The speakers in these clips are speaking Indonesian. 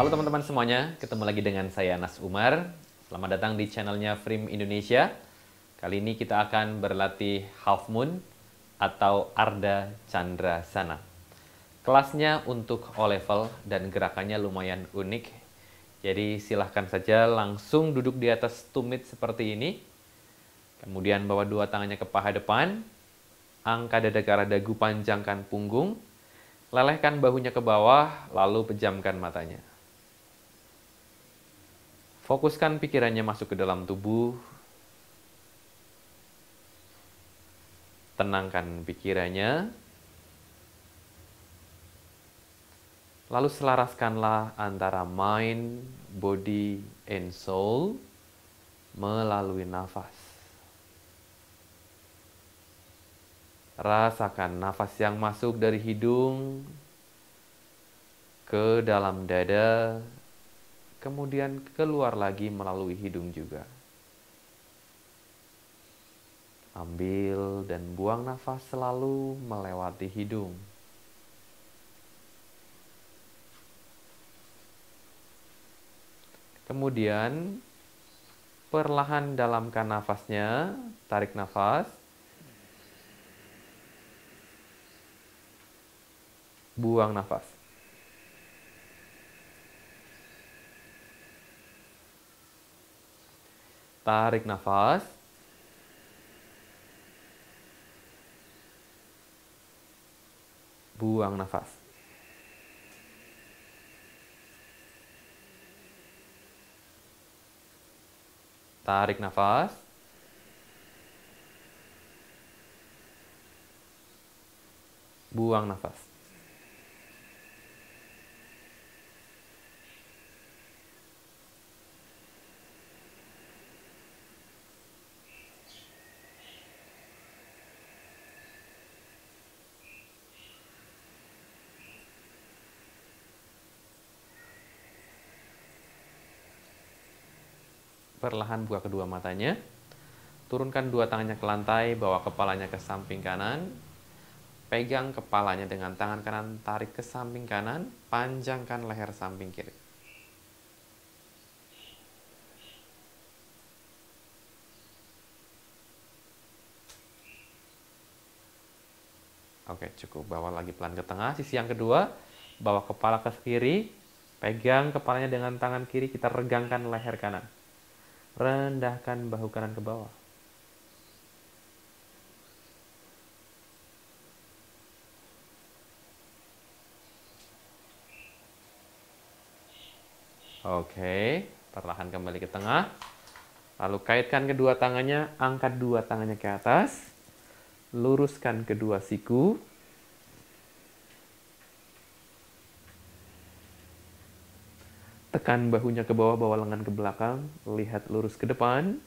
Halo teman-teman semuanya, ketemu lagi dengan saya Nas Umar. Selamat datang di channelnya Frame Indonesia. Kali ini kita akan berlatih Half Moon atau Arda Chandra Sana. Kelasnya untuk O level dan gerakannya lumayan unik. Jadi silahkan saja langsung duduk di atas tumit seperti ini. Kemudian bawa dua tangannya ke paha depan. Angkat dada ke arah dagu, panjangkan punggung. Lelehkan bahunya ke bawah, lalu pejamkan matanya. Fokuskan pikirannya masuk ke dalam tubuh. Tenangkan pikirannya. Lalu selaraskanlah antara mind, body, and soul melalui nafas. Rasakan nafas yang masuk dari hidung ke dalam dada, kemudian keluar lagi melalui hidung juga. Ambil dan buang nafas selalu melewati hidung. Kemudian perlahan dalamkan nafasnya, tarik nafas. Buang nafas. Tarik nafas. Buang nafas. Tarik nafas. Buang nafas. Perlahan buka kedua matanya. Turunkan dua tangannya ke lantai, bawa kepalanya ke samping kanan. Pegang kepalanya dengan tangan kanan, tarik ke samping kanan, panjangkan leher samping kiri. Oke, cukup. Bawa lagi pelan ke tengah. Sisi yang kedua, bawa kepala ke kiri, pegang kepalanya dengan tangan kiri, kita regangkan leher kanan. Rendahkan bahu kanan ke bawah. Oke, perlahan kembali ke tengah. Lalu kaitkan kedua tangannya, angkat dua tangannya ke atas. Luruskan kedua siku. Tekan bahunya ke bawah, bawa lengan ke belakang, lihat lurus ke depan.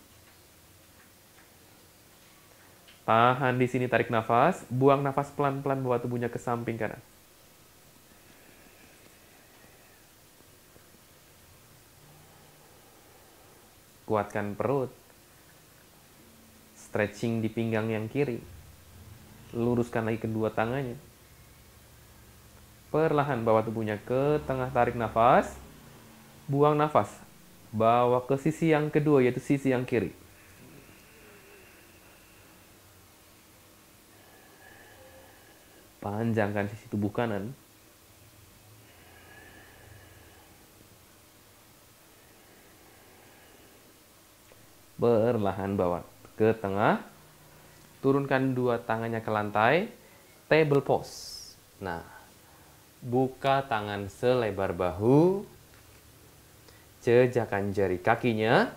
Tahan di sini, tarik nafas, buang nafas pelan-pelan, bawa tubuhnya ke samping kanan. Kuatkan perut. Stretching di pinggang yang kiri. Luruskan lagi kedua tangannya. Perlahan bawa tubuhnya ke tengah, tarik nafas buang nafas. Bawa ke sisi yang kedua, yaitu sisi yang kiri. Panjangkan sisi tubuh kanan. Perlahan bawa ke tengah. Turunkan dua tangannya ke lantai. Table pose. Nah, buka tangan selebar bahu jejakan jari kakinya.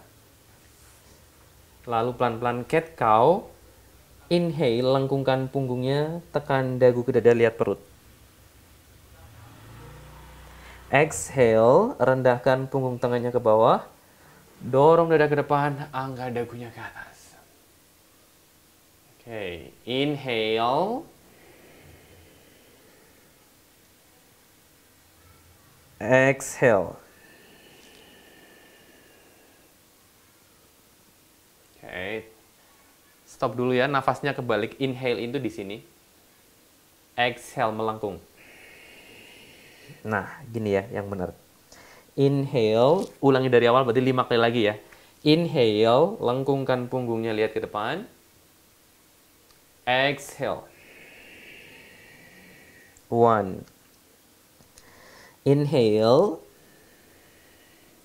Lalu pelan-pelan cat cow. Inhale, lengkungkan punggungnya, tekan dagu ke dada, lihat perut. Exhale, rendahkan punggung tengahnya ke bawah. Dorong dada ke depan, angkat dagunya ke atas. Oke, okay. inhale. Exhale. Oke. Stop dulu ya, nafasnya kebalik. Inhale itu di sini. Exhale melengkung. Nah, gini ya yang benar. Inhale, ulangi dari awal berarti lima kali lagi ya. Inhale, lengkungkan punggungnya lihat ke depan. Exhale. One. Inhale.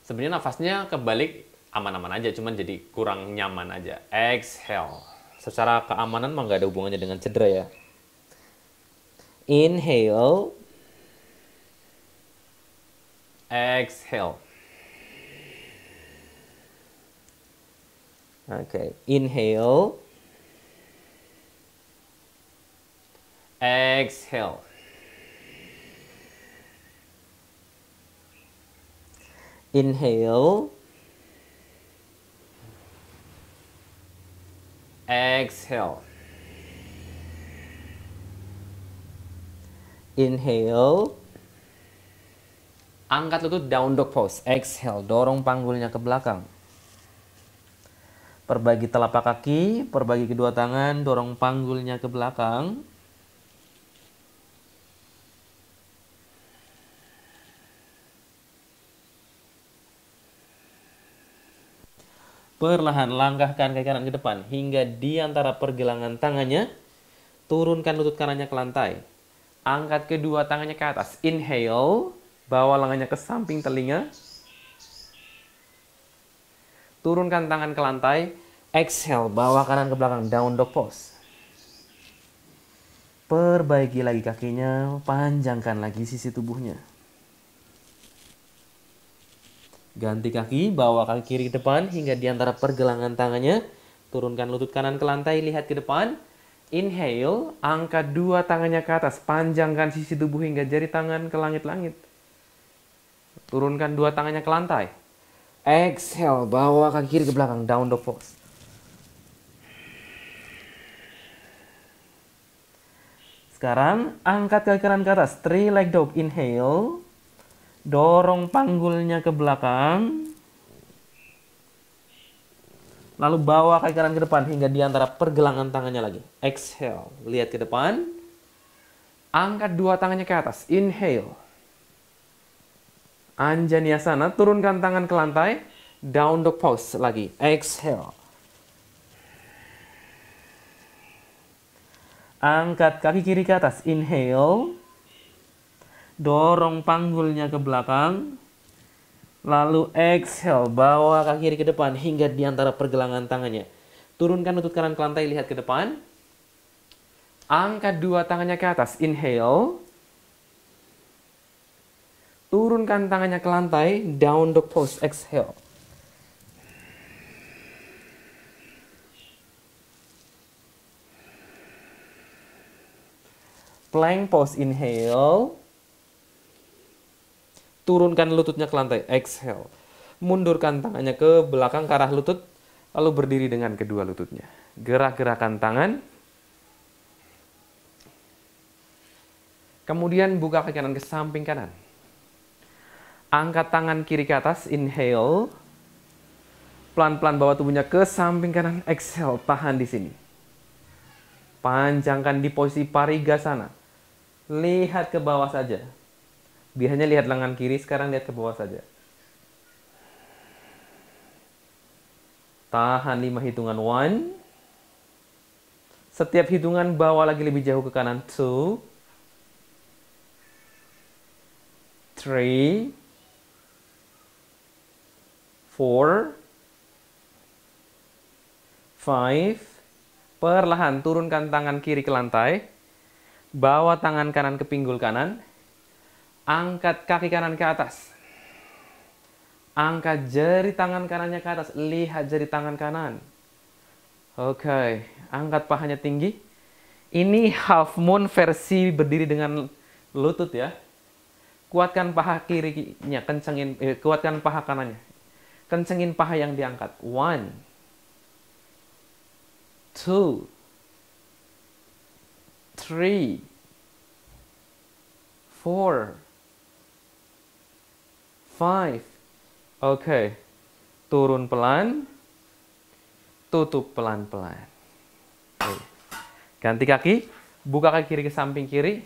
Sebenarnya nafasnya kebalik aman-aman aja, cuman jadi kurang nyaman aja. Exhale. Secara keamanan mah nggak ada hubungannya dengan cedera ya. Inhale. Exhale. Oke, okay. inhale. Exhale. Inhale. Exhale. Inhale. Angkat lutut down dog pose. Exhale, dorong panggulnya ke belakang. Perbagi telapak kaki, perbagi kedua tangan, dorong panggulnya ke belakang. Perlahan langkahkan kaki kanan ke depan hingga di antara pergelangan tangannya. Turunkan lutut kanannya ke lantai. Angkat kedua tangannya ke atas. Inhale. Bawa lengannya ke samping telinga. Turunkan tangan ke lantai. Exhale. Bawa kanan ke belakang. Down dog pose. Perbaiki lagi kakinya. Panjangkan lagi sisi tubuhnya. Ganti kaki, bawa kaki kiri ke depan hingga di antara pergelangan tangannya. Turunkan lutut kanan ke lantai, lihat ke depan. Inhale, angkat dua tangannya ke atas, panjangkan sisi tubuh hingga jari tangan ke langit-langit. Turunkan dua tangannya ke lantai. Exhale, bawa kaki kiri ke belakang, down dog pose. Sekarang angkat kaki kanan ke atas, three leg dog, inhale. Dorong panggulnya ke belakang. Lalu bawa kaki kanan ke depan hingga di antara pergelangan tangannya lagi. Exhale. Lihat ke depan. Angkat dua tangannya ke atas. Inhale. Anjaniasana. Turunkan tangan ke lantai. Down dog pose lagi. Exhale. Angkat kaki kiri ke atas. Inhale dorong panggulnya ke belakang, lalu exhale, bawa kaki kiri ke depan hingga di antara pergelangan tangannya. Turunkan lutut kanan ke lantai, lihat ke depan. Angkat dua tangannya ke atas, inhale. Turunkan tangannya ke lantai, down dog pose, exhale. Plank pose, inhale. Turunkan lututnya ke lantai. Exhale. Mundurkan tangannya ke belakang ke arah lutut. Lalu berdiri dengan kedua lututnya. Gerak-gerakan tangan. Kemudian buka kaki kanan ke samping kanan. Angkat tangan kiri ke atas. Inhale. Pelan-pelan bawa tubuhnya ke samping kanan. Exhale. Tahan di sini. Panjangkan di posisi parigasana. Lihat ke bawah saja. Biasanya lihat lengan kiri, sekarang lihat ke bawah saja. Tahan 5 hitungan 1. Setiap hitungan bawa lagi lebih jauh ke kanan. 2. 3. 4. 5. Perlahan turunkan tangan kiri ke lantai. Bawa tangan kanan ke pinggul kanan. Angkat kaki kanan ke atas. Angkat jari tangan kanannya ke atas. Lihat jari tangan kanan. Oke, okay. angkat pahanya tinggi. Ini half moon versi berdiri dengan lutut ya. Kuatkan paha kirinya, kencengin, eh, kuatkan paha kanannya. Kencengin paha yang diangkat. One, two, three, four, five. Oke. Okay. Turun pelan. Tutup pelan-pelan. Ganti kaki. Buka kaki kiri ke samping kiri.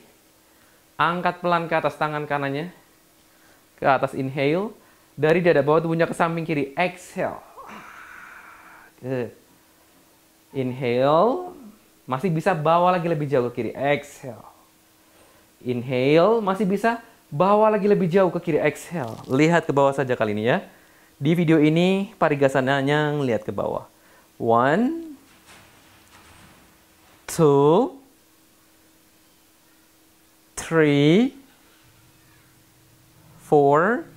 Angkat pelan ke atas tangan kanannya. Ke atas inhale. Dari dada bawah tubuhnya ke samping kiri. Exhale. Good. Inhale. Masih bisa bawa lagi lebih jauh ke kiri. Exhale. Inhale. Masih bisa bawa lagi lebih jauh ke kiri. Exhale. Lihat ke bawah saja kali ini ya. Di video ini parigasananya lihat ke bawah. One. Two. Three. Four.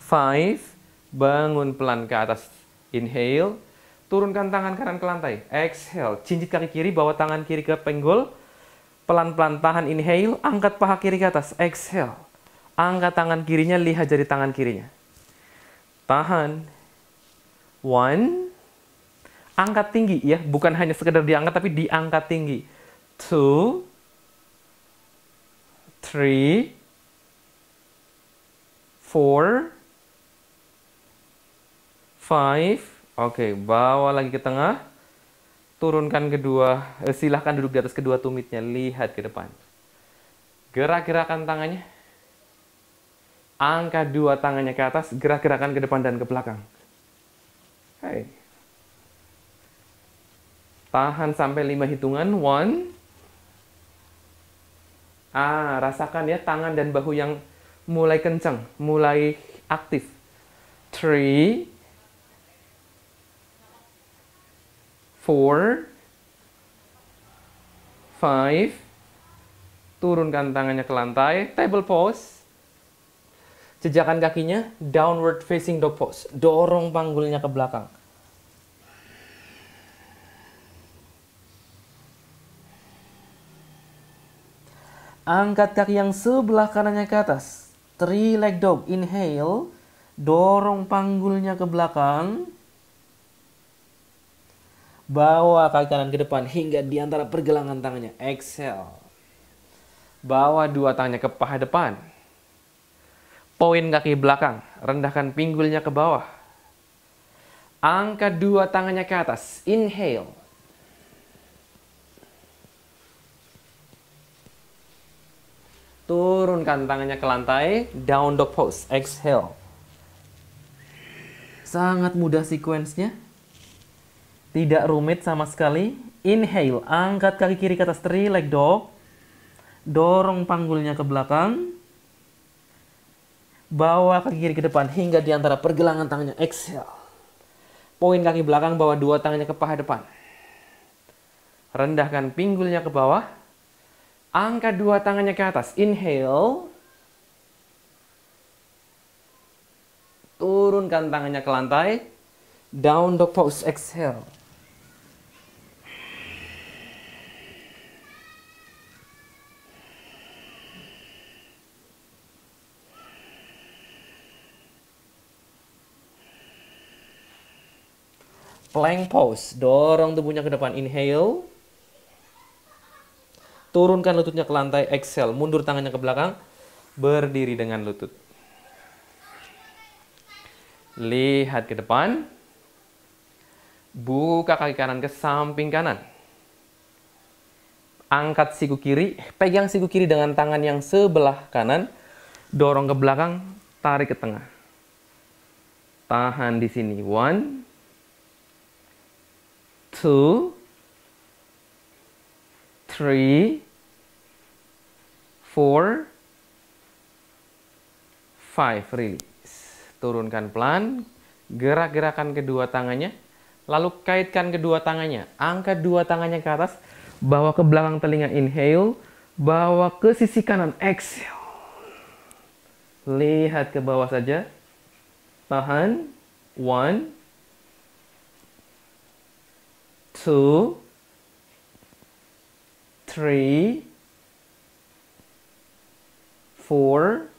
Five. Bangun pelan ke atas. Inhale. Turunkan tangan kanan ke lantai. Exhale. Cincit kaki kiri, bawa tangan kiri ke penggol. Pelan-pelan tahan inhale, angkat paha kiri ke atas. Exhale. Angkat tangan kirinya, lihat jari tangan kirinya. Tahan. One. Angkat tinggi ya, bukan hanya sekedar diangkat tapi diangkat tinggi. Two. Three. Four. Five. Oke, bawa lagi ke tengah. Turunkan kedua, eh, silahkan duduk di atas kedua tumitnya, lihat ke depan. Gerak-gerakan tangannya. Angkat dua tangannya ke atas, gerak-gerakan ke depan dan ke belakang. Hai. Tahan sampai lima hitungan. One. Ah, rasakan ya tangan dan bahu yang mulai kencang, mulai aktif. Three. Four, five, turunkan tangannya ke lantai, table pose, jejakan kakinya, downward facing dog pose, dorong panggulnya ke belakang. Angkat kaki yang sebelah kanannya ke atas. Three leg dog, inhale, dorong panggulnya ke belakang. Bawa kaki kanan ke depan hingga di antara pergelangan tangannya. Exhale. Bawa dua tangannya ke paha depan. Poin kaki belakang. Rendahkan pinggulnya ke bawah. Angkat dua tangannya ke atas. Inhale. Turunkan tangannya ke lantai. Down dog pose. Exhale. Sangat mudah sequence-nya. Tidak rumit sama sekali. Inhale, angkat kaki kiri ke atas three leg dog. Dorong panggulnya ke belakang. Bawa kaki kiri ke depan hingga di antara pergelangan tangannya. Exhale. Poin kaki belakang bawa dua tangannya ke paha depan. Rendahkan pinggulnya ke bawah. Angkat dua tangannya ke atas. Inhale. Turunkan tangannya ke lantai. Down dog pose. Exhale. Plank pose. Dorong tubuhnya ke depan. Inhale. Turunkan lututnya ke lantai. Exhale. Mundur tangannya ke belakang. Berdiri dengan lutut. Lihat ke depan. Buka kaki kanan ke samping kanan. Angkat siku kiri. Pegang siku kiri dengan tangan yang sebelah kanan. Dorong ke belakang. Tarik ke tengah. Tahan di sini. One, two, three, four, five. Release. Turunkan pelan. Gerak-gerakan kedua tangannya. Lalu kaitkan kedua tangannya. Angkat dua tangannya ke atas. Bawa ke belakang telinga. Inhale. Bawa ke sisi kanan. Exhale. Lihat ke bawah saja. Tahan. One, two, three, four,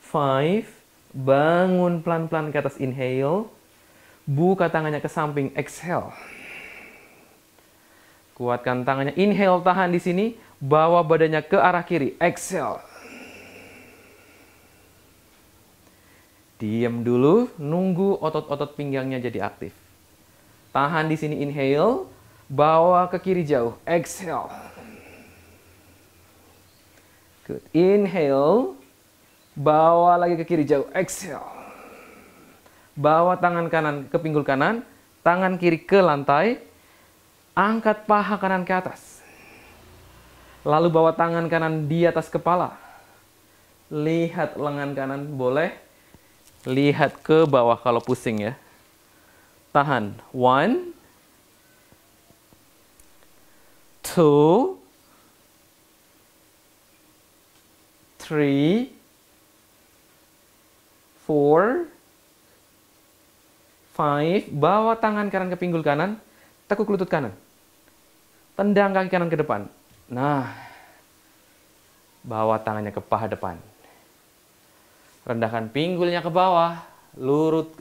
five. Bangun pelan-pelan ke atas inhale. Buka tangannya ke samping, exhale. Kuatkan tangannya, inhale tahan di sini. Bawa badannya ke arah kiri, exhale. Diam dulu, nunggu otot-otot pinggangnya jadi aktif. Tahan di sini inhale, bawa ke kiri jauh, exhale. Good. Inhale. Bawa lagi ke kiri jauh. Exhale. Bawa tangan kanan ke pinggul kanan. Tangan kiri ke lantai. Angkat paha kanan ke atas. Lalu bawa tangan kanan di atas kepala. Lihat lengan kanan boleh. Lihat ke bawah kalau pusing ya. Tahan. One. Two. Three. Four. Five. Bawa tangan kanan ke pinggul kanan. Tekuk lutut kanan. Tendang kaki kanan ke depan. Nah, bawa tangannya ke paha depan. Rendahkan pinggulnya ke bawah, lurut,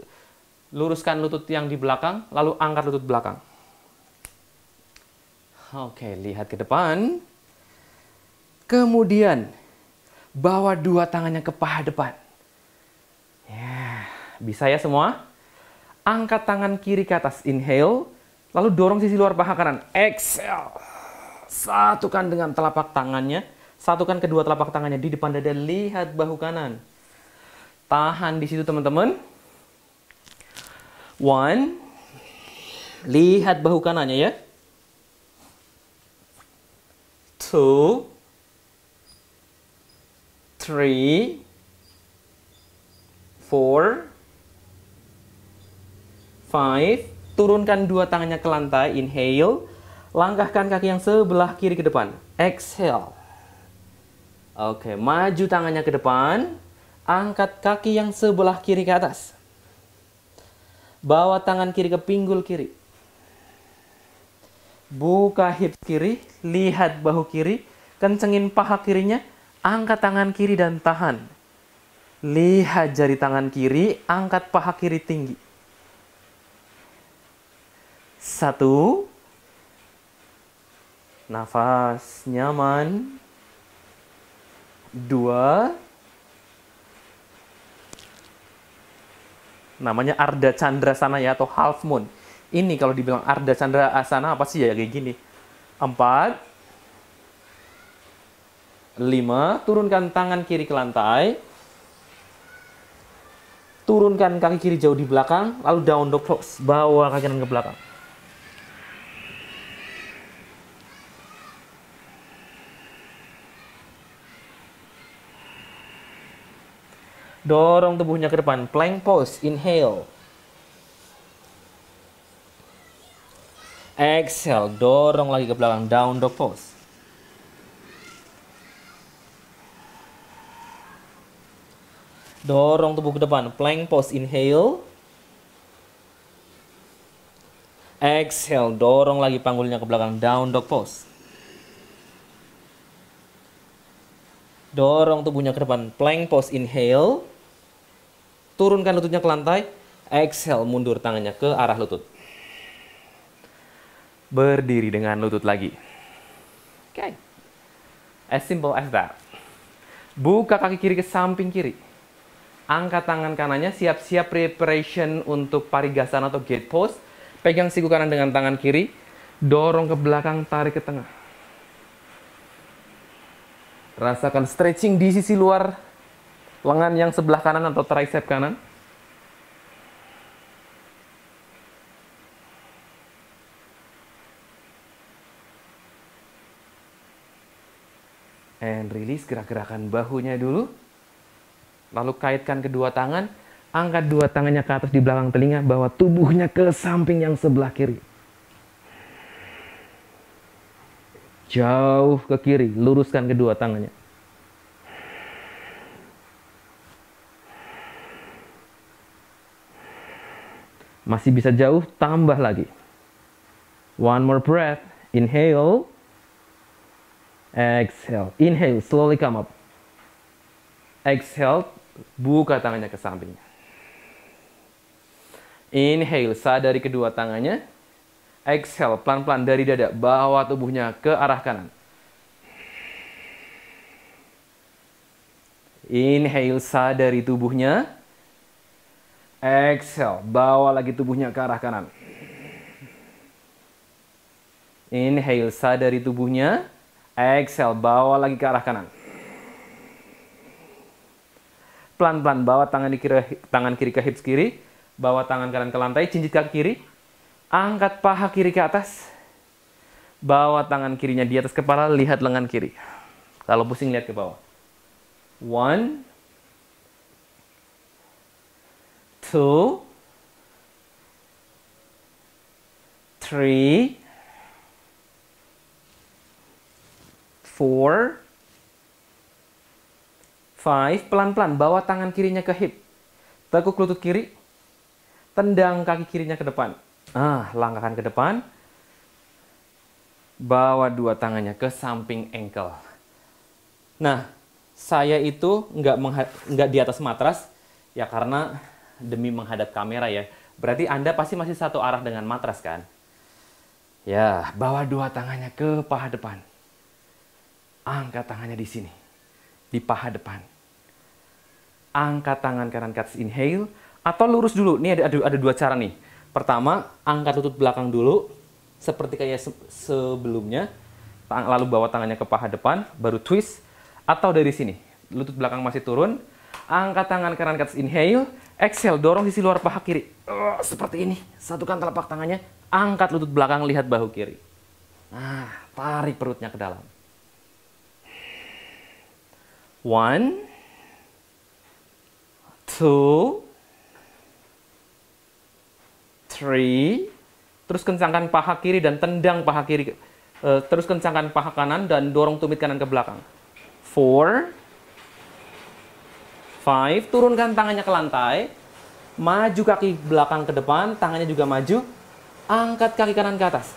luruskan lutut yang di belakang, lalu angkat lutut belakang. Oke, lihat ke depan. Kemudian, bawa dua tangannya ke paha depan. Ya, bisa ya semua? Angkat tangan kiri ke atas, inhale. Lalu dorong sisi luar paha kanan, exhale. Satukan dengan telapak tangannya. Satukan kedua telapak tangannya di depan dada. Lihat bahu kanan. Tahan di situ teman-teman. One. Lihat bahu kanannya ya. Two. Three. Four. Five. Turunkan dua tangannya ke lantai. Inhale. Langkahkan kaki yang sebelah kiri ke depan. Exhale. Oke, maju tangannya ke depan. Angkat kaki yang sebelah kiri ke atas. Bawa tangan kiri ke pinggul kiri. Buka hip kiri, lihat bahu kiri, kencengin paha kirinya, angkat tangan kiri dan tahan. Lihat jari tangan kiri, angkat paha kiri tinggi. Satu. Nafas nyaman. Dua. Namanya Arda Chandra Sana ya atau Half Moon. Ini kalau dibilang Arda Chandra Asana apa sih ya kayak gini? Empat, lima, turunkan tangan kiri ke lantai, turunkan kaki kiri jauh di belakang, lalu down dog close, bawa kaki kanan ke belakang. Dorong tubuhnya ke depan. Plank pose. Inhale. Exhale. Dorong lagi ke belakang. Down dog pose. Dorong tubuh ke depan. Plank pose. Inhale. Exhale. Dorong lagi panggulnya ke belakang. Down dog pose. Dorong tubuhnya ke depan. Plank pose. Inhale. Turunkan lututnya ke lantai. Exhale, mundur tangannya ke arah lutut. Berdiri dengan lutut lagi. Oke. Okay. As simple as that. Buka kaki kiri ke samping kiri. Angkat tangan kanannya, siap-siap preparation untuk parigasana atau gate pose. Pegang siku kanan dengan tangan kiri. Dorong ke belakang, tarik ke tengah. Rasakan stretching di sisi luar lengan yang sebelah kanan atau tricep kanan. And release gerak-gerakan bahunya dulu. Lalu kaitkan kedua tangan, angkat dua tangannya ke atas di belakang telinga, bawa tubuhnya ke samping yang sebelah kiri. Jauh ke kiri, luruskan kedua tangannya. Masih bisa jauh, tambah lagi. One more breath. Inhale. Exhale. Inhale, slowly come up. Exhale, buka tangannya ke samping. Inhale, sadari kedua tangannya. Exhale, pelan-pelan dari dada, bawa tubuhnya ke arah kanan. Inhale, sadari tubuhnya. Exhale, bawa lagi tubuhnya ke arah kanan. Inhale, sadari tubuhnya. Exhale, bawa lagi ke arah kanan. pelan-pelan bawa tangan di kiri, tangan kiri ke hips kiri, bawa tangan kanan ke lantai, cincit kaki kiri, angkat paha kiri ke atas, bawa tangan kirinya di atas kepala, lihat lengan kiri. Kalau pusing lihat ke bawah. One, two, three, four, five. Pelan-pelan bawa tangan kirinya ke hip. Tekuk lutut kiri. Tendang kaki kirinya ke depan. Ah, langkahkan ke depan. Bawa dua tangannya ke samping ankle. Nah, saya itu nggak nggak di atas matras ya karena demi menghadap kamera ya. Berarti Anda pasti masih satu arah dengan matras kan? Ya, bawa dua tangannya ke paha depan. Angkat tangannya di sini, di paha depan. Angkat tangan kanan ke atas inhale atau lurus dulu. Ini ada, ada ada dua cara nih. Pertama, angkat lutut belakang dulu seperti kayak se sebelumnya. Lalu bawa tangannya ke paha depan, baru twist atau dari sini. Lutut belakang masih turun, angkat tangan kanan ke atas inhale, exhale dorong sisi luar paha kiri. Uh, seperti ini. Satukan telapak tangannya, angkat lutut belakang lihat bahu kiri. Nah, tarik perutnya ke dalam. One, two, three. Terus kencangkan paha kiri dan tendang paha kiri. Uh, terus kencangkan paha kanan dan dorong tumit kanan ke belakang. Four, five. Turunkan tangannya ke lantai. Maju kaki belakang ke depan, tangannya juga maju. Angkat kaki kanan ke atas.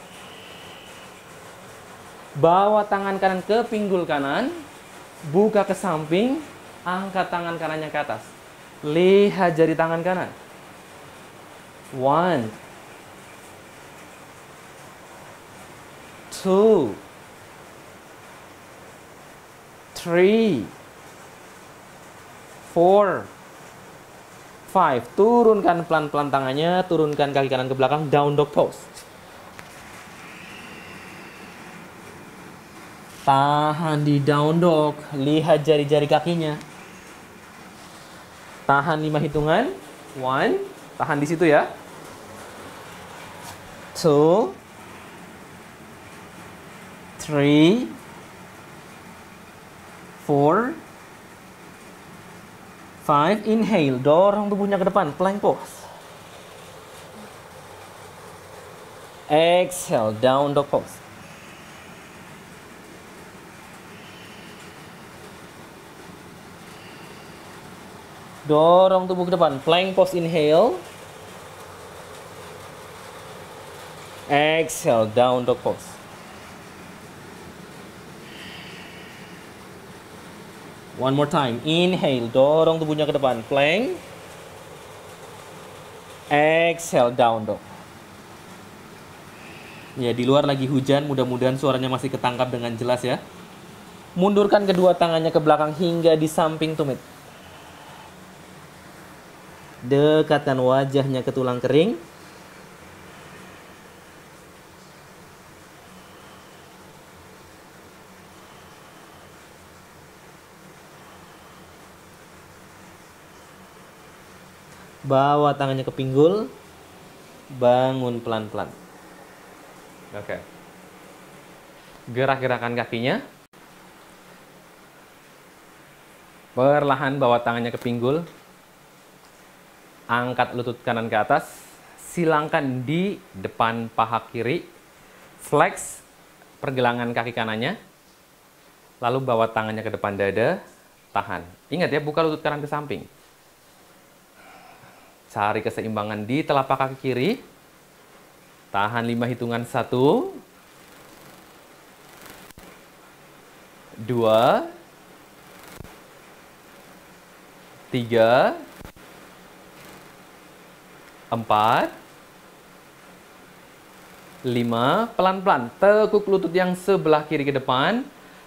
Bawa tangan kanan ke pinggul kanan. Buka ke samping. Angkat tangan kanannya ke atas. Lihat jari tangan kanan. One, two, three, four, five. Turunkan pelan-pelan tangannya, turunkan kaki kanan ke belakang, down dog pose. Tahan di down dog, lihat jari-jari kakinya. Tahan lima hitungan. One, tahan di situ ya. Two, three, four, five. Inhale, dorong tubuhnya ke depan, plank pose. Exhale, down dog pose. Dorong tubuh ke depan, plank pose inhale. Exhale, down dog pose. One more time. Inhale, dorong tubuhnya ke depan. Plank. Exhale, down dog. Ya, di luar lagi hujan. Mudah-mudahan suaranya masih ketangkap dengan jelas ya. Mundurkan kedua tangannya ke belakang hingga di samping tumit. Dekatkan wajahnya ke tulang kering. Bawa tangannya ke pinggul. Bangun pelan-pelan. Oke. Gerak-gerakan kakinya. Perlahan bawa tangannya ke pinggul. Angkat lutut kanan ke atas. Silangkan di depan paha kiri. Flex pergelangan kaki kanannya. Lalu bawa tangannya ke depan dada. Tahan. Ingat ya, buka lutut kanan ke samping. Cari keseimbangan di telapak kaki kiri. Tahan lima hitungan. Satu. Dua. Tiga. Empat. Lima. Pelan-pelan. Tekuk lutut yang sebelah kiri ke depan.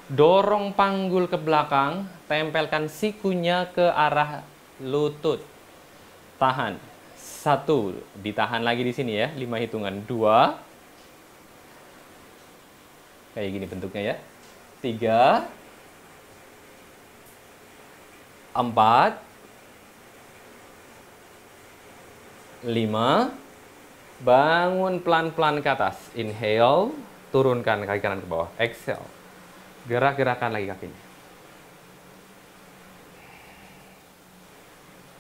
Dorong panggul ke belakang. Tempelkan sikunya ke arah lutut tahan. Satu, ditahan lagi di sini ya, lima hitungan. Dua, kayak gini bentuknya ya. Tiga, empat, lima. Bangun pelan-pelan ke atas. Inhale, turunkan kaki kanan ke bawah. Exhale. Gerak-gerakan lagi kakinya.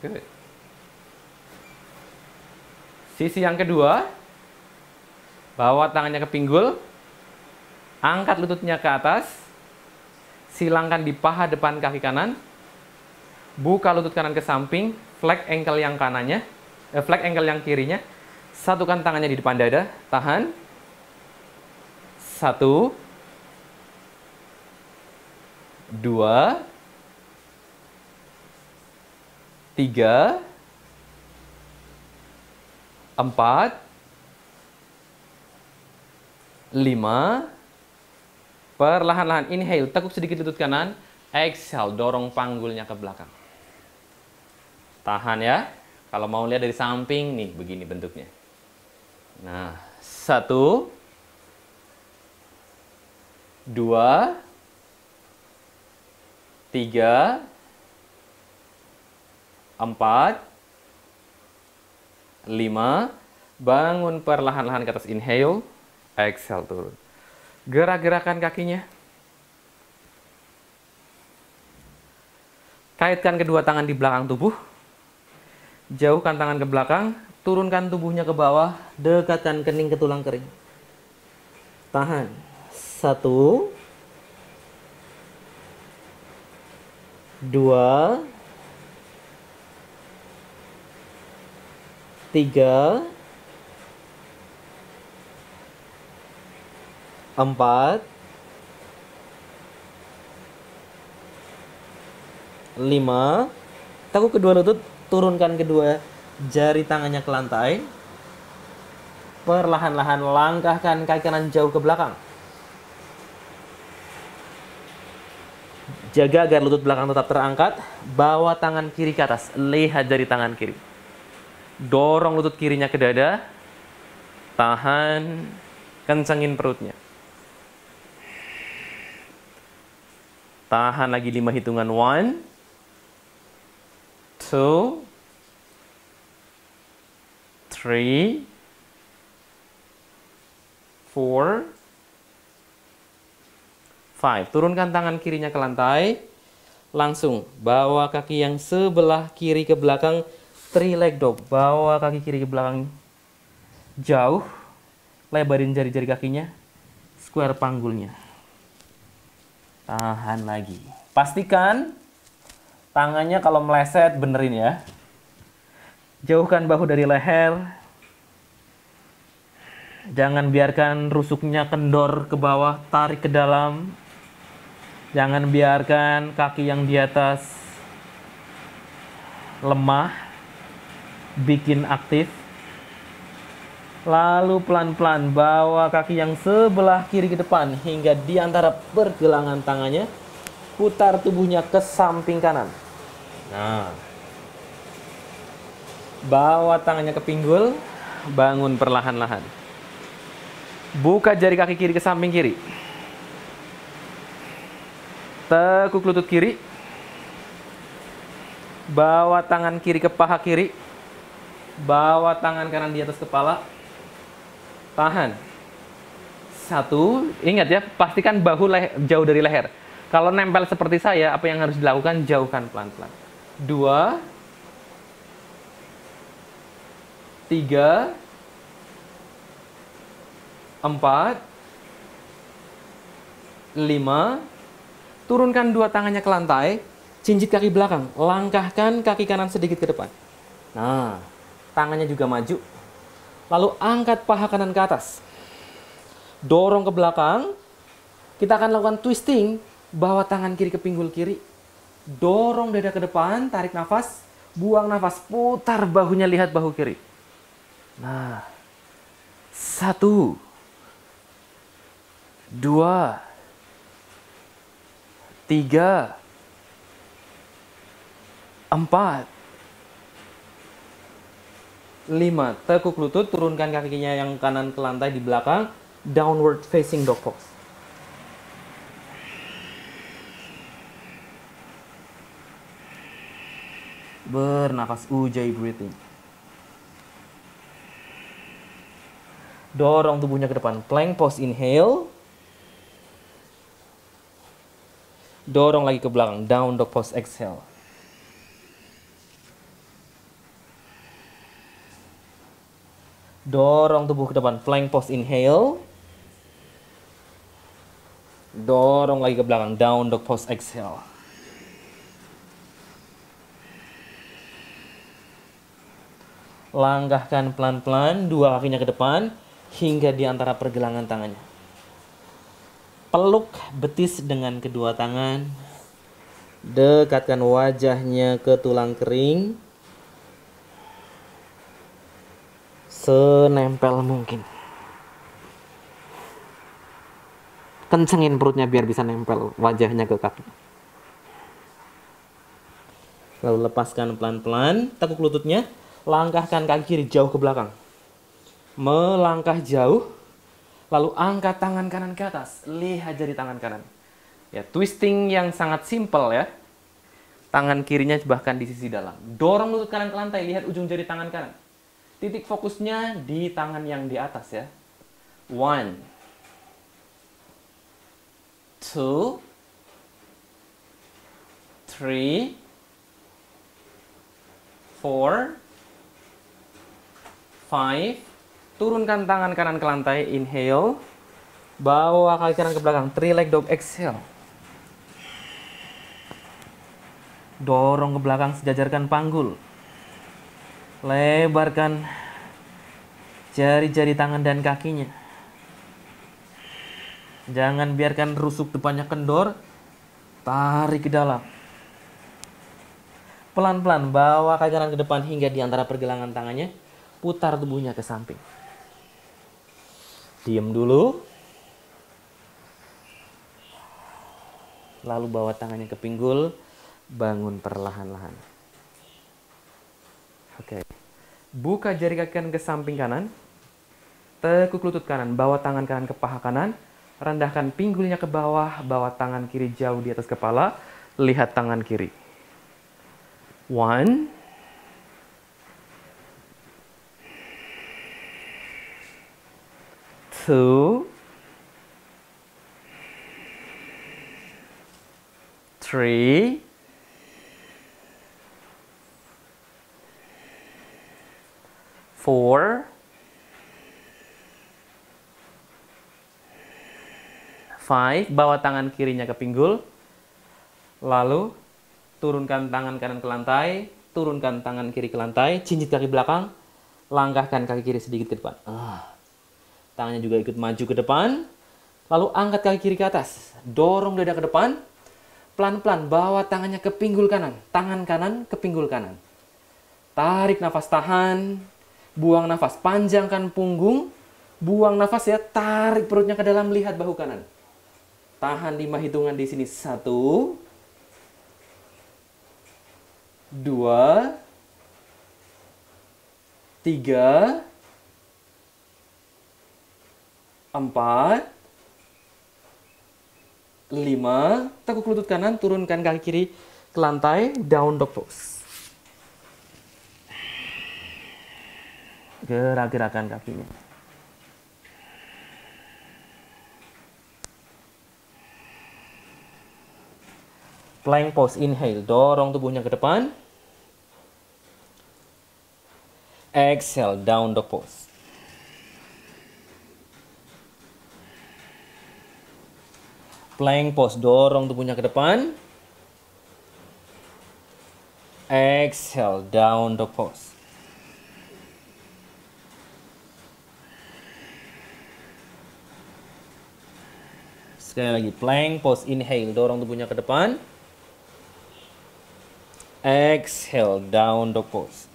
Good. Sisi yang kedua, bawa tangannya ke pinggul, angkat lututnya ke atas, silangkan di paha depan kaki kanan, buka lutut kanan ke samping, flag ankle yang kanannya, eh, flag ankle yang kirinya, satukan tangannya di depan dada, tahan, satu, dua, tiga, empat, lima, perlahan-lahan inhale, tekuk sedikit lutut kanan, exhale, dorong panggulnya ke belakang. Tahan ya. Kalau mau lihat dari samping nih, begini bentuknya. Nah, satu, dua, tiga, empat, lima, bangun perlahan-lahan ke atas inhale, exhale turun. Gerak-gerakan kakinya. Kaitkan kedua tangan di belakang tubuh. Jauhkan tangan ke belakang, turunkan tubuhnya ke bawah, dekatkan kening ke tulang kering. Tahan. Satu. Dua. Tiga. Empat. Lima. Takut kedua lutut, turunkan kedua jari tangannya ke lantai. Perlahan-lahan langkahkan kaki kanan jauh ke belakang. Jaga agar lutut belakang tetap terangkat. Bawa tangan kiri ke atas. Lihat jari tangan kiri. Dorong lutut kirinya ke dada. Tahan. Kencangin perutnya. Tahan lagi lima hitungan. One. Two. Three. Four. Five. Turunkan tangan kirinya ke lantai. Langsung bawa kaki yang sebelah kiri ke belakang. Three leg dog. Bawa kaki kiri ke belakang jauh. Lebarin jari-jari kakinya. Square panggulnya. Tahan lagi. Pastikan tangannya kalau meleset benerin ya. Jauhkan bahu dari leher. Jangan biarkan rusuknya kendor ke bawah, tarik ke dalam. Jangan biarkan kaki yang di atas lemah, bikin aktif. Lalu pelan-pelan bawa kaki yang sebelah kiri ke depan hingga di antara pergelangan tangannya. Putar tubuhnya ke samping kanan. Nah. Bawa tangannya ke pinggul, bangun perlahan-lahan. Buka jari kaki kiri ke samping kiri. Tekuk lutut kiri. Bawa tangan kiri ke paha kiri. Bawa tangan kanan di atas kepala. Tahan. Satu, ingat ya, pastikan bahu leher, jauh dari leher. Kalau nempel seperti saya, apa yang harus dilakukan? Jauhkan pelan-pelan. Dua, tiga, empat, lima, turunkan dua tangannya ke lantai, cincit kaki belakang, langkahkan kaki kanan sedikit ke depan. Nah, tangannya juga maju. Lalu angkat paha kanan ke atas. Dorong ke belakang. Kita akan lakukan twisting, bawa tangan kiri ke pinggul kiri. Dorong dada ke depan, tarik nafas, buang nafas, putar bahunya, lihat bahu kiri. Nah, satu, dua, tiga, empat, lima. Tekuk lutut, turunkan kakinya yang kanan ke lantai di belakang, downward facing dog pose. Bernafas ujjayi breathing. Dorong tubuhnya ke depan. Plank pose inhale. Dorong lagi ke belakang. Down dog pose exhale. Dorong tubuh ke depan. Plank pose inhale. Dorong lagi ke belakang. Down dog pose exhale. Langkahkan pelan-pelan dua kakinya ke depan hingga di antara pergelangan tangannya. Peluk betis dengan kedua tangan. Dekatkan wajahnya ke tulang kering. Senempel mungkin. Kencengin perutnya biar bisa nempel wajahnya ke kaki. Lalu lepaskan pelan-pelan, tekuk lututnya, langkahkan kaki kiri jauh ke belakang. Melangkah jauh, lalu angkat tangan kanan ke atas. Lihat jari tangan kanan. Ya, twisting yang sangat simpel ya. Tangan kirinya bahkan di sisi dalam. Dorong lutut kanan ke lantai, lihat ujung jari tangan kanan. Titik fokusnya di tangan yang di atas ya. One, two, three, four, five. Turunkan tangan kanan ke lantai, inhale. Bawa kaki kanan ke belakang, three leg dog, exhale. Dorong ke belakang, sejajarkan panggul. Lebarkan jari-jari tangan dan kakinya. Jangan biarkan rusuk depannya kendor. Tarik ke dalam. Pelan-pelan bawa kaki kanan ke depan hingga di antara pergelangan tangannya. Putar tubuhnya ke samping. Diam dulu. Lalu bawa tangannya ke pinggul. Bangun perlahan-lahan. Oke. Buka jari kaki kanan ke samping kanan. Tekuk lutut kanan. Bawa tangan kanan ke paha kanan. Rendahkan pinggulnya ke bawah. Bawa tangan kiri jauh di atas kepala. Lihat tangan kiri. One. Two. Three. Four. Five. Bawa tangan kirinya ke pinggul. Lalu turunkan tangan kanan ke lantai, turunkan tangan kiri ke lantai, cincit kaki belakang, langkahkan kaki kiri sedikit ke depan. Ah. Tangannya juga ikut maju ke depan, lalu angkat kaki kiri ke atas, dorong dada ke depan, pelan-pelan bawa tangannya ke pinggul kanan, tangan kanan ke pinggul kanan. Tarik nafas tahan, buang nafas, panjangkan punggung, buang nafas ya, tarik perutnya ke dalam, lihat bahu kanan. Tahan lima hitungan di sini. Satu, dua, tiga, empat, lima. Tekuk lutut kanan, turunkan kaki kiri ke lantai, down dog pose. Gerak-gerakan kakinya. Plank pose, inhale, dorong tubuhnya ke depan. Exhale, down dog pose. Plank pose, dorong tubuhnya ke depan. Exhale, down dog pose. Sekali lagi, plank pose, inhale, dorong tubuhnya ke depan. Exhale, down dog pose.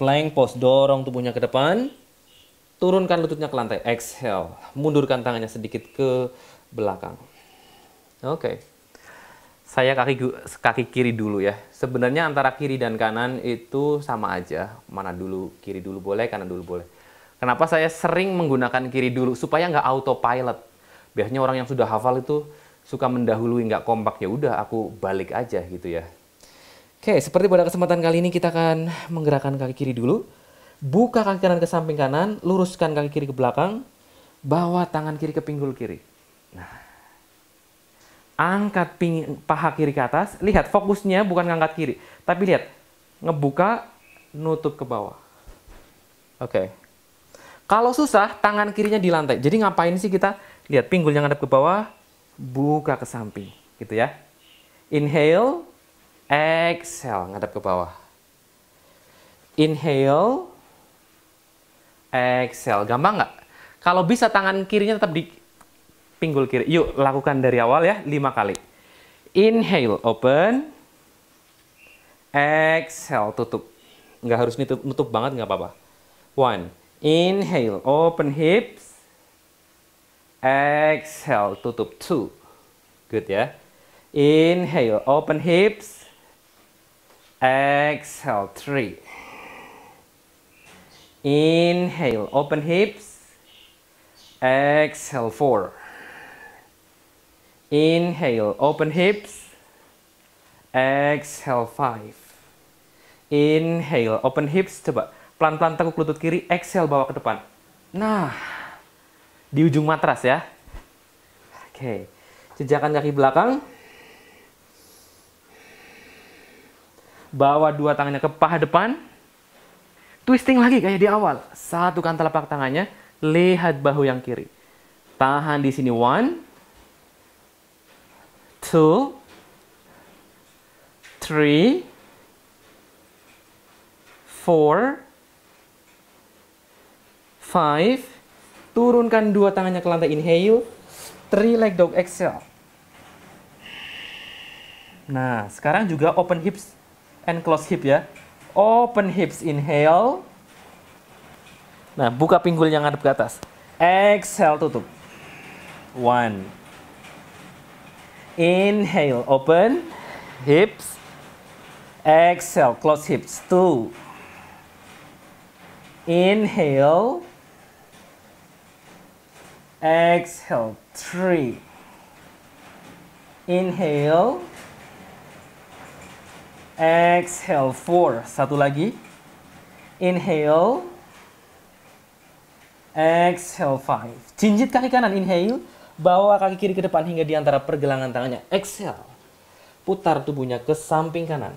Plank pose, dorong tubuhnya ke depan. Turunkan lututnya ke lantai. Exhale, mundurkan tangannya sedikit ke belakang. Oke. Okay. Saya kaki kaki kiri dulu ya. Sebenarnya antara kiri dan kanan itu sama aja. Mana dulu kiri dulu boleh, kanan dulu boleh. Kenapa saya sering menggunakan kiri dulu supaya nggak autopilot. Biasanya orang yang sudah hafal itu suka mendahului nggak kompak ya udah aku balik aja gitu ya. Oke, seperti pada kesempatan kali ini kita akan menggerakkan kaki kiri dulu. Buka kaki kanan ke samping kanan, luruskan kaki kiri ke belakang, bawa tangan kiri ke pinggul kiri. Nah, angkat ping, paha kiri ke atas. Lihat fokusnya bukan ngangkat kiri, tapi lihat ngebuka, nutup ke bawah. Oke. Kalau susah, tangan kirinya di lantai. Jadi ngapain sih kita? Lihat pinggulnya ngadep ke bawah, buka ke samping, gitu ya. Inhale, Exhale, ngadap ke bawah. Inhale. Exhale. Gampang nggak? Kalau bisa tangan kirinya tetap di pinggul kiri. Yuk, lakukan dari awal ya, lima kali. Inhale, open. Exhale, tutup. Nggak harus nutup, nutup banget, nggak apa-apa. One. Inhale, open hips. Exhale, tutup. Two. Good ya. Inhale, open hips. Exhale, three. Inhale, open hips. Exhale, four. Inhale, open hips. Exhale, five. Inhale, open hips. Coba pelan-pelan tekuk lutut kiri. Exhale, bawa ke depan. Nah, di ujung matras ya. Oke, jejakan kaki belakang. Bawa dua tangannya ke paha depan. Twisting lagi kayak di awal. Satukan telapak tangannya, lihat bahu yang kiri. Tahan di sini. One, two, three, four, five. Turunkan dua tangannya ke lantai. Inhale. Three leg dog. Exhale. Nah, sekarang juga open hips and close hip ya. Open hips, inhale. Nah, buka pinggulnya ngadep ke atas. Exhale, tutup. One. Inhale, open. Hips. Exhale, close hips. Two. Inhale. Exhale, three. Inhale. Exhale, four. Satu lagi. Inhale. Exhale, five. Jinjit kaki kanan, inhale. Bawa kaki kiri ke depan hingga di antara pergelangan tangannya. Exhale. Putar tubuhnya ke samping kanan.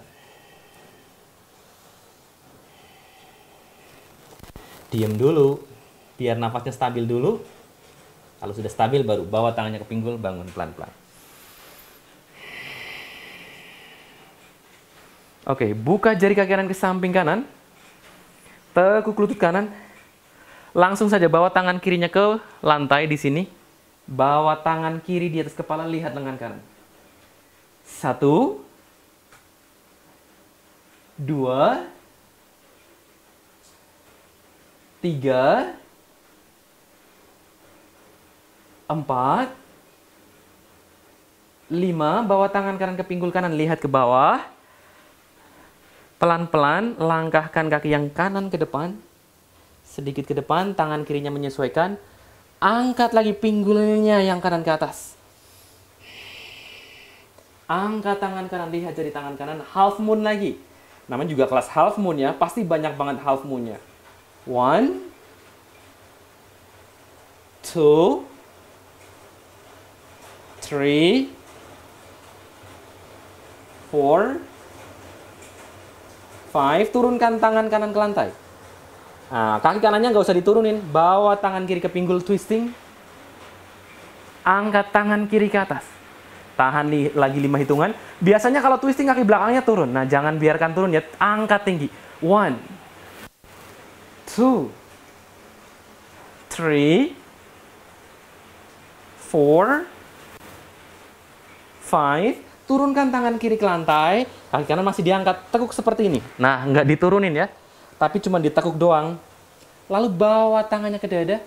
Diam dulu. Biar nafasnya stabil dulu. Kalau sudah stabil baru bawa tangannya ke pinggul, bangun pelan-pelan. Oke, buka jari kaki kanan ke samping kanan. Tekuk lutut kanan. Langsung saja bawa tangan kirinya ke lantai di sini. Bawa tangan kiri di atas kepala, lihat lengan kanan. Satu. Dua. Tiga. Empat. Lima. Bawa tangan kanan ke pinggul kanan, lihat ke bawah. Pelan-pelan langkahkan kaki yang kanan ke depan. Sedikit ke depan, tangan kirinya menyesuaikan. Angkat lagi pinggulnya yang kanan ke atas. Angkat tangan kanan, lihat jari tangan kanan. Half moon lagi. Namanya juga kelas half moon ya. Pasti banyak banget half moonnya. One. Two. Three. Four. Five, turunkan tangan kanan ke lantai. Nah, kaki kanannya nggak usah diturunin. Bawa tangan kiri ke pinggul twisting. Angkat tangan kiri ke atas. Tahan li lagi lima hitungan. Biasanya kalau twisting kaki belakangnya turun. Nah, jangan biarkan turun ya. Angkat tinggi. One. Two. Three. Four. Five turunkan tangan kiri ke lantai, kaki kanan masih diangkat, tekuk seperti ini. Nah, nggak diturunin ya, tapi cuma ditekuk doang. Lalu bawa tangannya ke dada,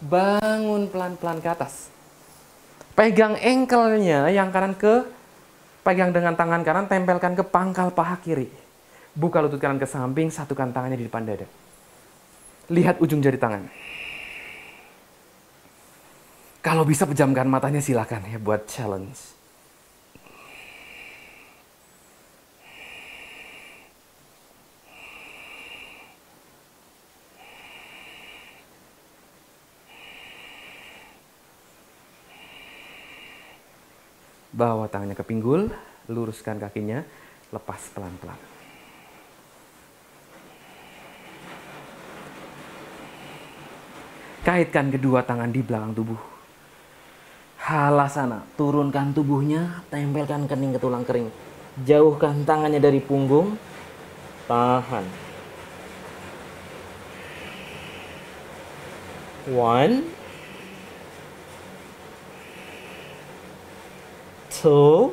bangun pelan-pelan ke atas. Pegang engkelnya yang kanan ke, pegang dengan tangan kanan, tempelkan ke pangkal paha kiri. Buka lutut kanan ke samping, satukan tangannya di depan dada. Lihat ujung jari tangan. Kalau bisa pejamkan matanya silakan ya buat challenge. Bawa tangannya ke pinggul, luruskan kakinya, lepas pelan-pelan. Kaitkan kedua tangan di belakang tubuh. Halasana, turunkan tubuhnya, tempelkan kening ke tulang kering. Jauhkan tangannya dari punggung, tahan. One, two,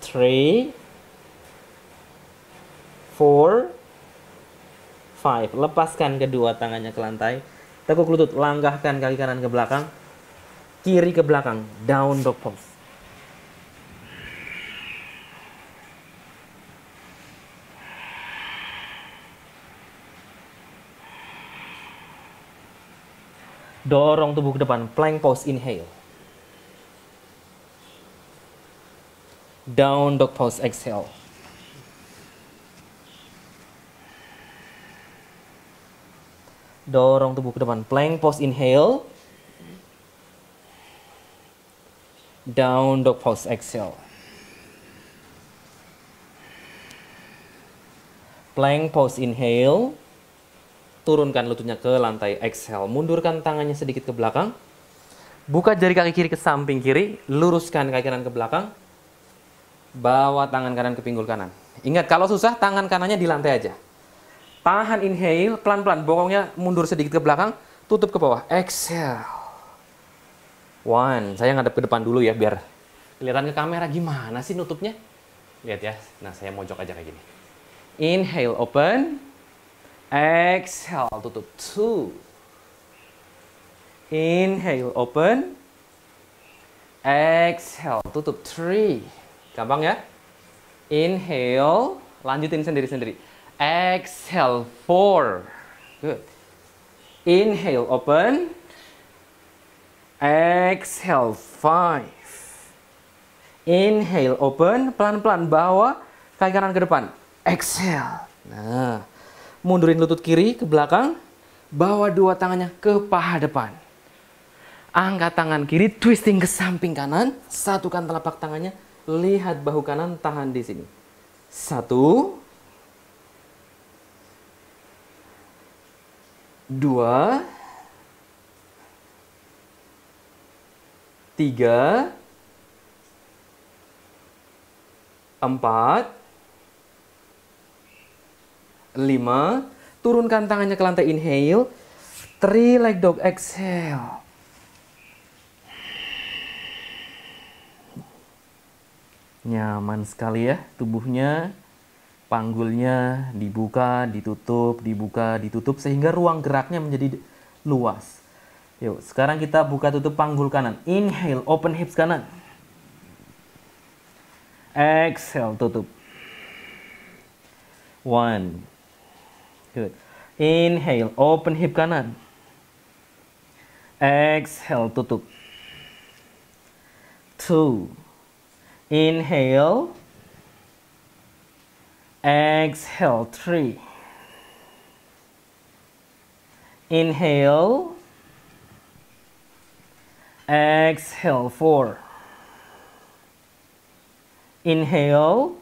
three, four, five. Lepaskan kedua tangannya ke lantai. Tekuk lutut, langkahkan kaki kanan ke belakang. Kiri ke belakang, down dog pose. Dorong tubuh ke depan, plank pose, inhale. Down dog pose, exhale. Dorong tubuh ke depan, plank pose, inhale. Down dog pose, exhale. Plank pose, inhale. Turunkan lututnya ke lantai, exhale. Mundurkan tangannya sedikit ke belakang. Buka jari kaki kiri ke samping kiri, luruskan kaki kanan ke belakang. Bawa tangan kanan ke pinggul kanan. Ingat, kalau susah, tangan kanannya di lantai aja. Tahan inhale, pelan-pelan, bokongnya mundur sedikit ke belakang, tutup ke bawah. Exhale. One, saya ngadep ke depan dulu ya, biar kelihatan ke kamera gimana sih nutupnya. Lihat ya, nah saya mojok aja kayak gini. Inhale, open. Exhale, tutup. Two. Inhale, open. Exhale, tutup. Three. Gampang ya? Inhale, lanjutin sendiri-sendiri. Exhale, four. Good. Inhale, open. Exhale, five. Inhale, open. Pelan-pelan bawa kaki kanan ke depan. Exhale. Nah, mundurin lutut kiri ke belakang. Bawa dua tangannya ke paha depan. Angkat tangan kiri, twisting ke samping kanan. Satukan telapak tangannya. Lihat bahu kanan, tahan di sini. Satu, dua, tiga, empat, lima. Turunkan tangannya ke lantai, inhale. Three leg dog, exhale. Nyaman sekali ya tubuhnya panggulnya dibuka, ditutup, dibuka, ditutup sehingga ruang geraknya menjadi luas. Yuk, sekarang kita buka tutup panggul kanan. Inhale, open hips kanan. Exhale, tutup. One. Good. Inhale, open hip kanan. Exhale, tutup. Two. Inhale. Exhale, three. Inhale. Exhale, four. Inhale.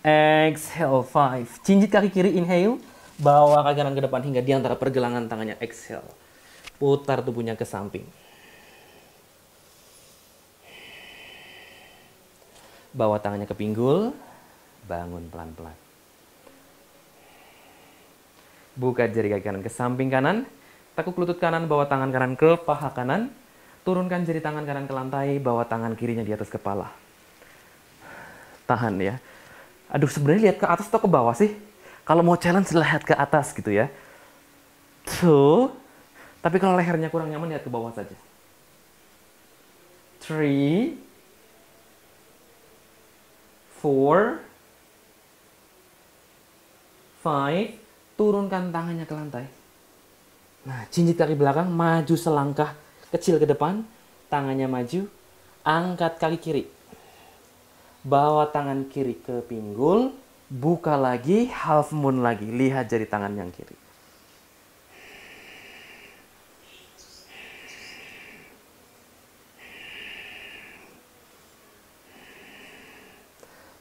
Exhale, five. Cincit kaki kiri, inhale. Bawa kaki kanan ke depan hingga di antara pergelangan tangannya. Exhale. Putar tubuhnya ke samping. Bawa tangannya ke pinggul bangun pelan-pelan. Buka jari kaki kanan ke samping kanan, tekuk lutut kanan, bawa tangan kanan ke paha kanan, turunkan jari tangan kanan ke lantai, bawa tangan kirinya di atas kepala. Tahan ya. Aduh, sebenarnya lihat ke atas atau ke bawah sih? Kalau mau challenge, lihat ke atas gitu ya. Two. Tapi kalau lehernya kurang nyaman, lihat ke bawah saja. Three. Four. Five, turunkan tangannya ke lantai. Nah, cincit kaki belakang, maju selangkah kecil ke depan, tangannya maju, angkat kaki kiri. Bawa tangan kiri ke pinggul, buka lagi, half moon lagi. Lihat jari tangan yang kiri.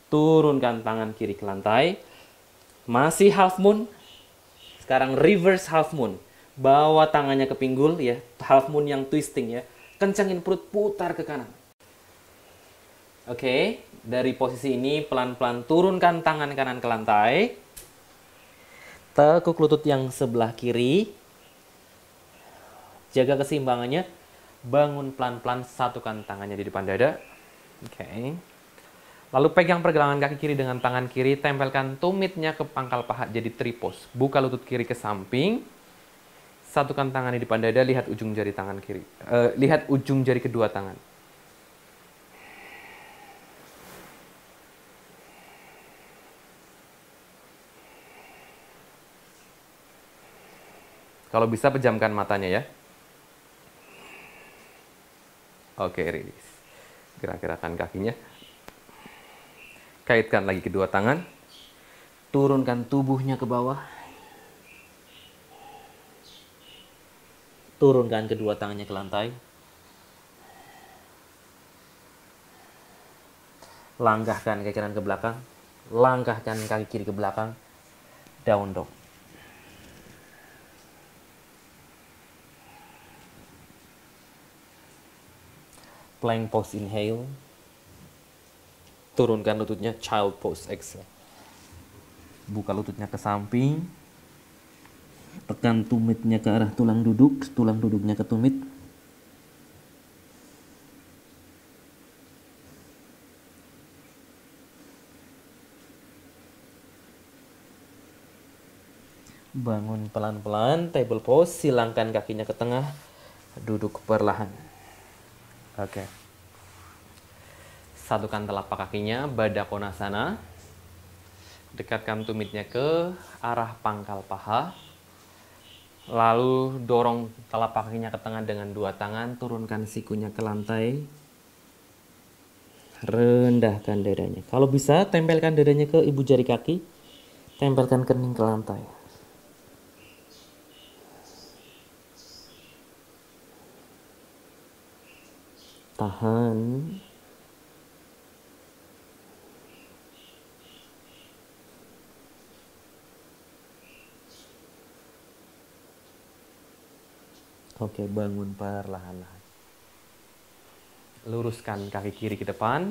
Turunkan tangan kiri ke lantai. Masih half moon. Sekarang reverse half moon. Bawa tangannya ke pinggul ya, half moon yang twisting ya. Kencangin perut putar ke kanan. Oke, dari posisi ini pelan-pelan turunkan tangan kanan ke lantai. Tekuk lutut yang sebelah kiri. Jaga keseimbangannya. Bangun pelan-pelan, satukan tangannya di depan dada. Oke. Lalu pegang pergelangan kaki kiri dengan tangan kiri, tempelkan tumitnya ke pangkal paha jadi tripos. Buka lutut kiri ke samping. Satukan tangan di depan dada, lihat ujung jari tangan kiri. Uh, lihat ujung jari kedua tangan. Kalau bisa pejamkan matanya ya. Oke, rilis. Gerak-gerakan kakinya. Kaitkan lagi kedua tangan. Turunkan tubuhnya ke bawah. Turunkan kedua tangannya ke lantai. Langkahkan kaki kanan ke belakang. Langkahkan kaki kiri ke belakang. Down dog. plank pose inhale turunkan lututnya child pose exhale. Buka lututnya ke samping. Tekan tumitnya ke arah tulang duduk tulang duduknya ke tumit. Bangun pelan-pelan table pose silangkan kakinya ke tengah duduk perlahan. Oke. Satukan telapak kakinya, Badakonasana. Dekatkan tumitnya ke arah pangkal paha. Lalu dorong telapak kakinya ke tengah dengan dua tangan, turunkan sikunya ke lantai. Rendahkan dadanya. Kalau bisa, tempelkan dadanya ke ibu jari kaki. Tempelkan kening ke lantai. tahan Oke, bangun perlahan-lahan. Luruskan kaki kiri ke depan.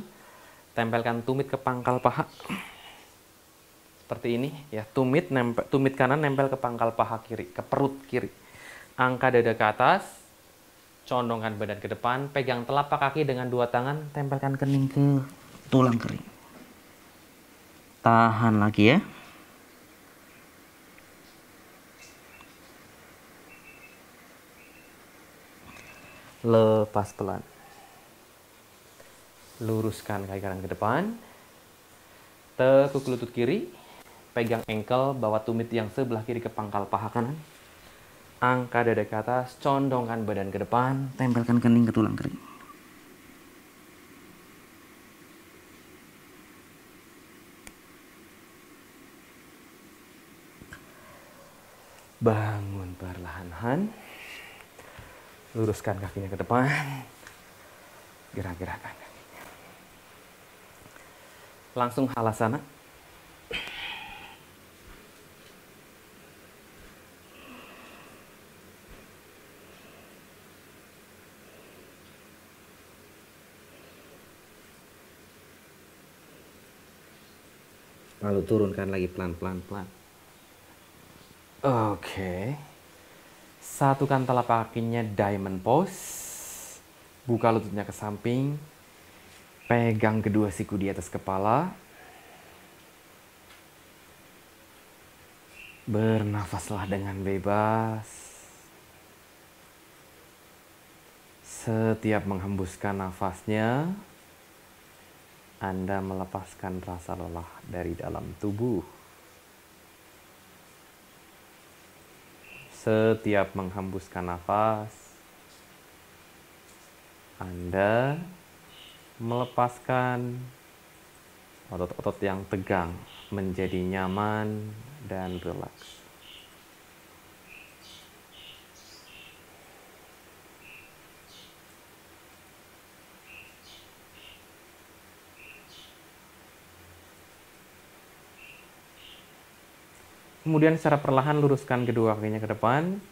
Tempelkan tumit ke pangkal paha. Seperti ini ya, tumit nempel tumit kanan nempel ke pangkal paha kiri, ke perut kiri. Angka dada ke atas, condongkan badan ke depan, pegang telapak kaki dengan dua tangan, tempelkan kening ke tulang kering. Tahan lagi ya. Lepas pelan. Luruskan kaki kanan ke depan. Tekuk lutut kiri. Pegang engkel, bawa tumit yang sebelah kiri ke pangkal paha kanan Angkat dada ke atas, condongkan badan ke depan, tempelkan kening ke tulang kering. Bangun perlahan-lahan. Luruskan kakinya ke depan. Gerak-gerakan kakinya. Langsung halasana. lalu turunkan lagi pelan-pelan pelan. Oke. Satukan telapak kakinya diamond pose. Buka lututnya ke samping. Pegang kedua siku di atas kepala. Bernafaslah dengan bebas. Setiap menghembuskan nafasnya, anda melepaskan rasa lelah dari dalam tubuh. Setiap menghembuskan nafas, Anda melepaskan otot-otot yang tegang menjadi nyaman dan rileks. Kemudian secara perlahan luruskan kedua kakinya ke depan.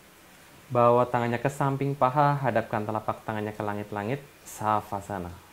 Bawa tangannya ke samping paha, hadapkan telapak tangannya ke langit-langit. Savasana.